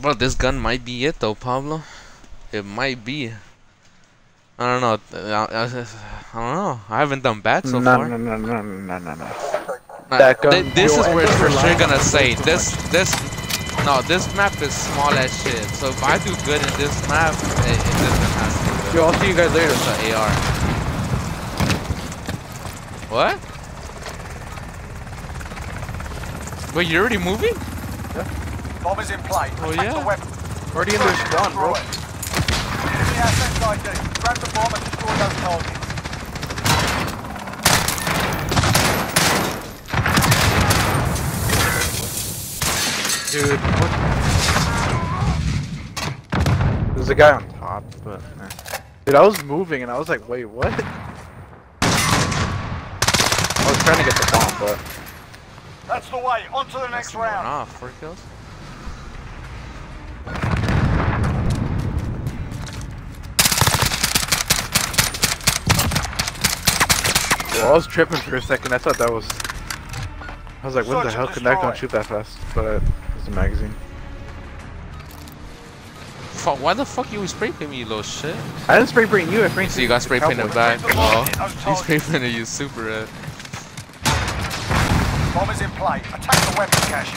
Bro, this gun might be it though, Pablo. It might be. I don't know. I, I, I don't know. I haven't done bad so no, far. no, no, no, no, no, no. That gun, thi- this is where it's enter for sure gonna say this. This. No, this map is small as shit. So if I do good in this map, it, it doesn't have to. be Yo, I'll see you guys later. It's an AR. What? Wait, you're already moving? Bomb is in play. Oh, Attack yeah? the weapon. Already in their Search and spawn, bro. destroy. Give me assets ID. Grab the bomb and destroy those targets. Dude, what? There's a guy on top, but. eh. Dude, I was moving and I was like, wait, what? I was trying to get the bomb, but. That's the way. On to the next Going round. off. Four kills. Well, I was tripping for a second. I thought that was. I was like, when the hell and can that gun destroy. shoot that fast? But it's a magazine. Fuck, why the fuck you always spray paint me, you little shit? I didn't spray paint you. I sprayed So you got spray painted back. Oh, Hit those you targets. spray painted you super red. Bomb is in play. Attack the weapon cache.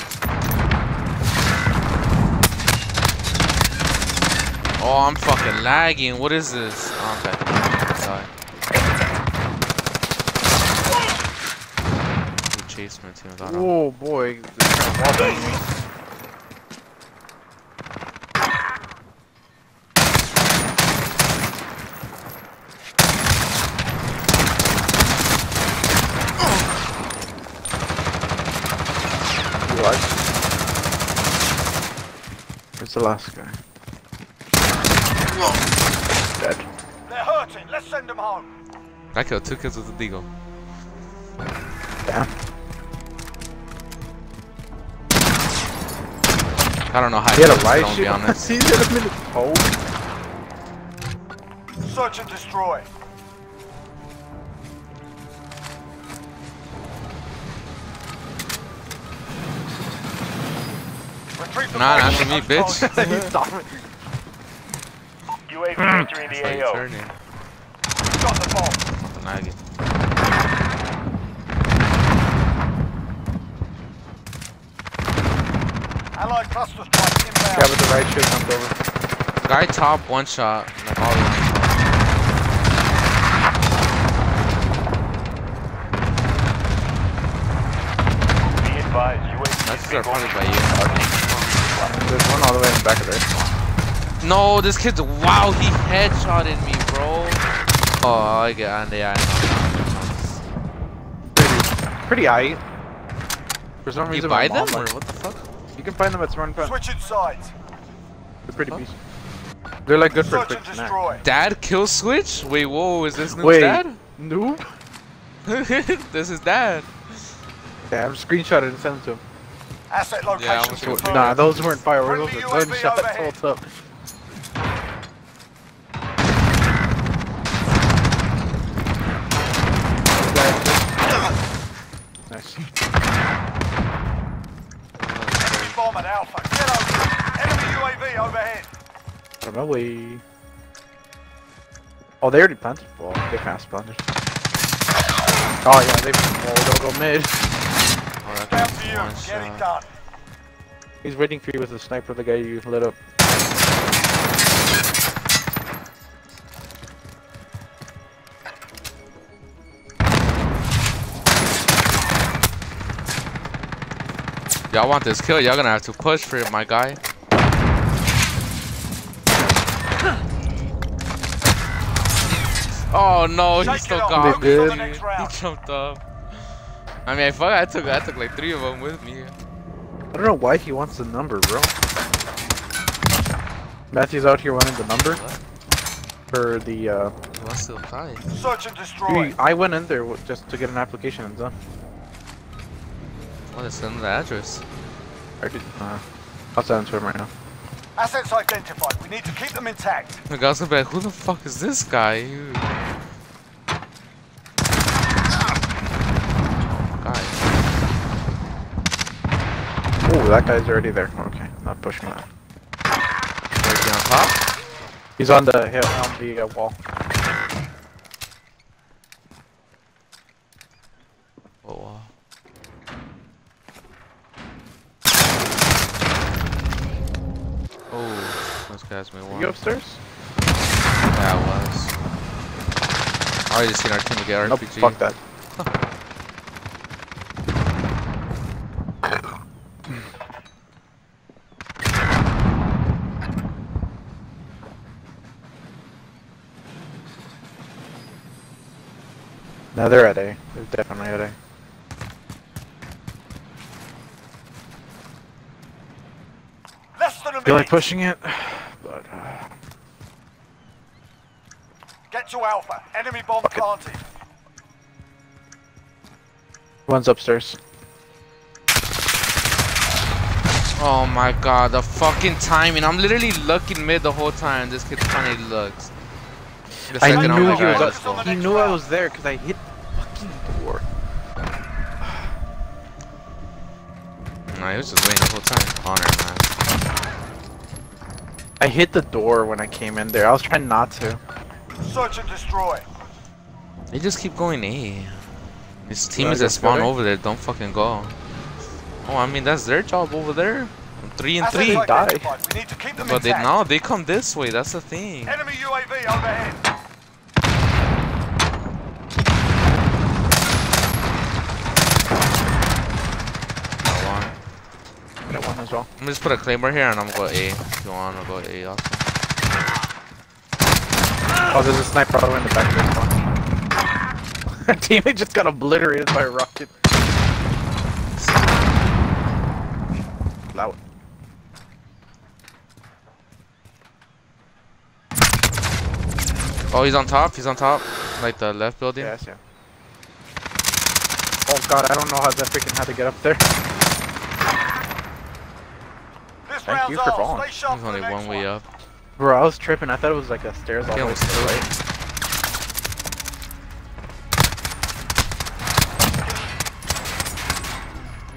Oh, I'm fucking lagging. What is this? Oh, okay. Sorry. Who chased my team? Got. Oh boy, this kind of me. What? Where's the last guy? Dead. They're hurting. Let's send them home. I killed two kills with the Deagle. Damn. I don't know how He had a do riot this, to be shield. honest. He hit him in the toe. Oh. Search and destroy. Nah, not for me, those bitch. targets. He stopped. UAV entering the That's how you AO. turn it. Got the bomb. Fucking lagging. Allied cluster strike inbound. Guy with the riot shield jumped over. Guy top, one shot. Like all the way. Be advised, UAV That's is are being by you. There's one all the way in the back of there. No, this kid's wow, he headshotted me, bro. Oh, I get on the Pretty, pretty high. For some reason, You reason, buy my mom them or what the fuck? You can find them at Smart Fun. Switching sides. They're pretty Huh? decent. They're like good for quick snack. Dad kill switch? Wait, whoa, is this Noob's Wait, dad? noob? this is dad. Damn, screenshot it and send it to him. Asset location Yeah, I was gonna- confirmed. Nah, those weren't fireworks. Friendly Those were UAV gunshots. overhead. Hold up. Nice. Enemy bomb at Alpha. Get over. Enemy UAV overhead. On my way. Oh, they already planted. Well, they fast planted. Oh yeah, they. Oh, they'll go mid. Oh, that Down guy's you. one Get it done. He's waiting for you with the sniper. The guy you lit up. Y'all want this kill? Y'all gonna have to push for it, my guy. Oh no, he Shake still it off. got me. the good. next He jumped up. I mean, fuck, I took I took like three of them with me. I don't know why he wants the number, bro. Matthew's out here wanting the number What? for the. uh... He wants to apply. Search and destroy. he- I went in there just to get an application and done. What is send the address? I did. Uh, I'll send it to him right now. Assets identified. We need to keep them intact. The guy's gonna be like, who the fuck is this guy? Ew. Guy. Oh, that guy's already there. Okay, not pushing that. top? He's on the hill, on the uh, wall. Oh wow. Oh, those guys may want. you upstairs? Yeah, I was. I already seen our team get Nope, RPG. fuck that. No, they're at A. They're definitely at A. Less than a Feel like pushing it, but uh, Get to Alpha. Enemy bomb Fuck it. planted. one's upstairs. Oh my god, the fucking timing. I'm literally looking mid the whole time. This kid finally looks. I second I'm knew he was "Alright, up. let's go." He knew I was there because I hit Nah, he was just waiting the whole time. Honor, man. I hit the door when I came in there. I was trying not to. Search and destroy. They just keep going A. His Wanna teammates go that spawn together? over there don't fucking go. Oh, I mean that's their job over there. Three and Assets three. die. identified. We need to keep them But they now they come this way. That's the thing. Enemy UAV overhead. Got one. Got one as well. I'm gonna just put a claymore here and I'm gonna go A. If you want, I'll go A also. Oh, there's a sniper all the way in the back of this one. Our teammate just got obliterated by a rocket. Loud. Oh, he's on top. He's on top. Like the left building. Yes, yeah. Oh god, I don't know how that freaking had to get up there. This Thank you for falling. Stay sharp He's for only one way up. Bro, I was tripping. I thought it was like a stairs all He the way almost to the right.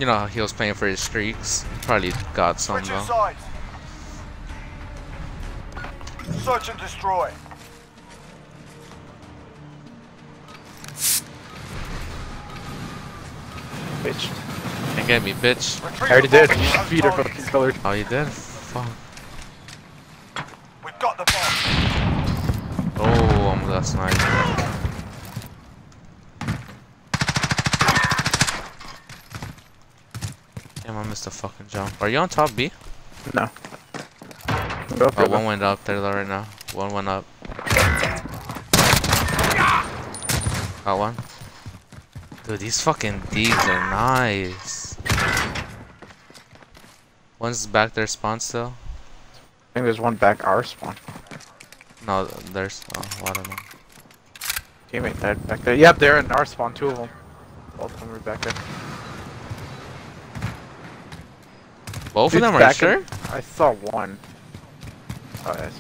You know, he was playing for his streaks. Probably got some though. Search and destroy. Bitch. Can't get me, bitch. Retrieve I already did. bomb Feet are fucking colored. Oh, you did? Fuck. We've got the bomb. Oh, um, that's nice. Damn, I missed a fucking jump. Are you on top B? No. Go up Oh, here, one though. went up there though right now. One went up. Got one. Dude, these fucking digs are nice. One's back there spawn still. I think there's one back our spawn. No, there's. Oh, I don't know. Teammate died back there. Yep, they're in our spawn, two of them. Both of them are back there. Both Dude's of them are back sure? in- I saw one. Oh, yes.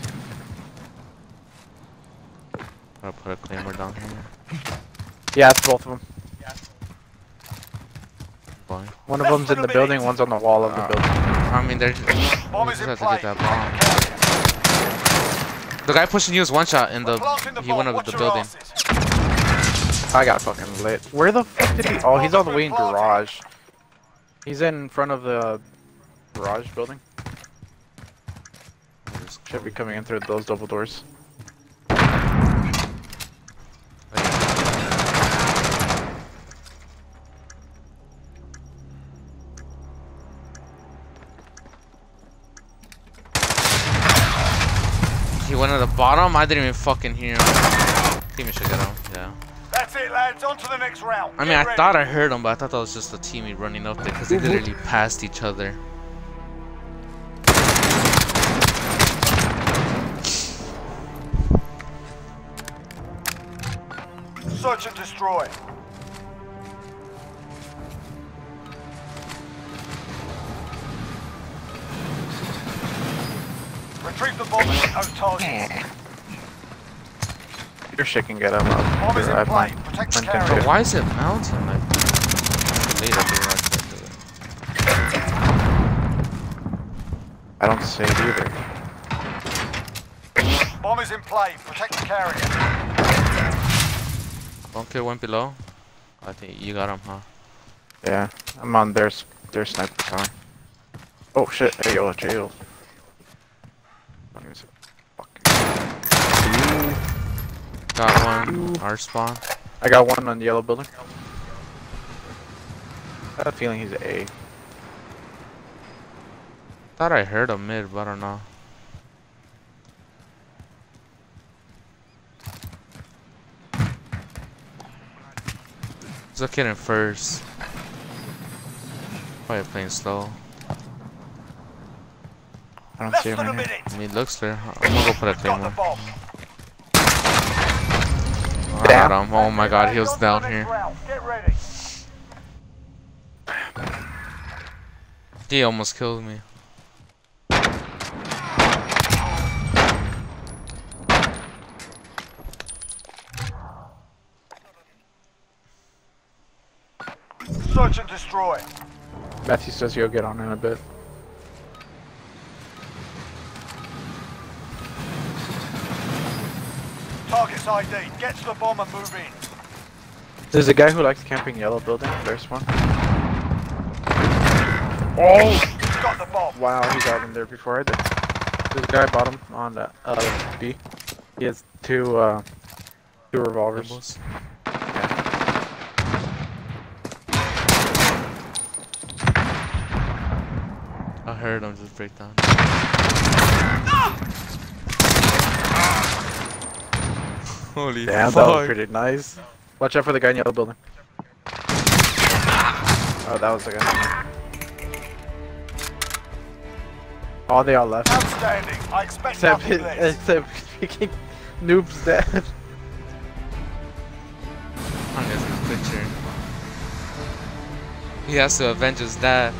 I'll put a claymore down here. Yeah, it's both of them. Boy. One of them's in the building, one's on the wall of the Uh, building. I mean, they're. Bomb is just in have to play. get that bomb. The guy pushing you is one shot in the. the He went up the building. asses. I got fucking lit. Where the fuck did he? Oh, he's all the way in garage. He's in front of the garage building. Should be coming in through those double doors. Went at the bottom. I didn't even fucking hear him. Team should get him. Yeah. That's it, lads. On to the next round. I mean, I thought I heard him, but I thought that was just the teammate running up there because they literally passed each other. Search and destroy. Retrieve the bomb and hit those targets. Your shit can get him up. Bomb is in play. Protect the carrier. But why is it mounting like that? Later, dude, I checked it. I don't see it either. Bomb is in play. Protect the carrier. Bunker went below. I think you got him, huh? Yeah, I'm on their their sniper tower. Oh shit! Hey yo, jail. Got one. Our spawn. I got one on the yellow building. I have a feeling he's A. Thought I heard a mid, but I don't know. He's looking at first. Probably playing slow. I don't Less see him in here. I mean, looks there. I'm gonna go put a Got the claymore. bomb. I got him. Oh my god, he was On to the down here. round. He almost killed me. Search and destroy. Matthew says he'll get on in a bit. Target's ID. Get to the bomb and move in. There's a guy who likes camping yellow building. There's one. Oh! Got the bomb. Wow, he got in there before I did. There's a guy bottom on uh, uh, B. He has two uh, two revolvers. Rebels. I heard him just break down. Holy Damn, fuck. that was pretty nice. Watch out for the guy in the yellow building. Oh, that was the guy. Oh, they all left. Outstanding. I expect Except, nothing less. except freaking noob's dead. I'm gonna picture. He has to avenge his dad.